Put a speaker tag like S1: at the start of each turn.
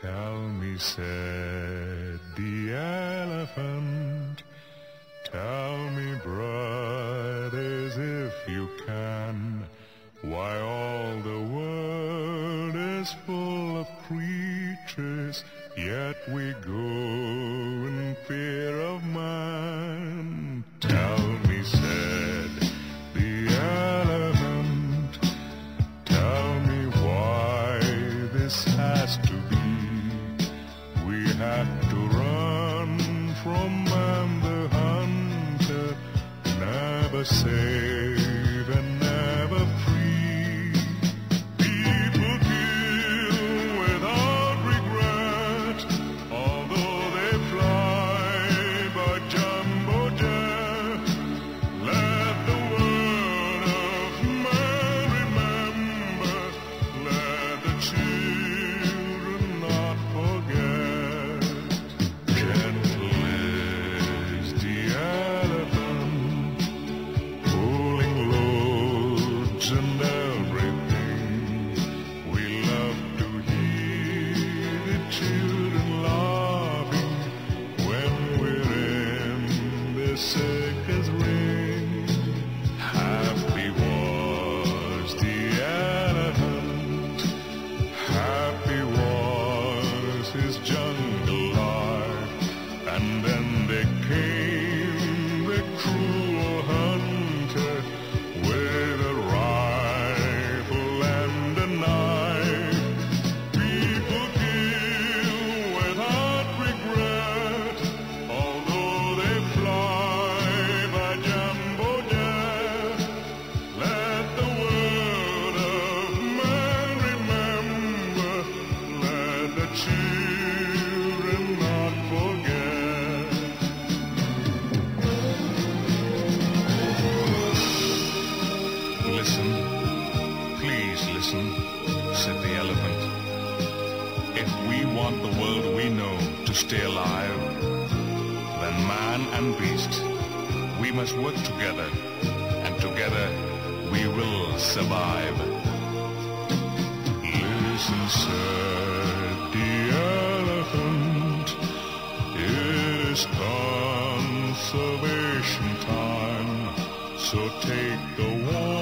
S1: Tell me, said the elephant, tell me, brothers, if you can, why all the world is full of creatures, yet we go in fear of man. Never was his If we want the world we know to stay alive, then man and beast, we must work together, and together we will survive. Listen, sir, the elephant, it is conservation time, so take the warning.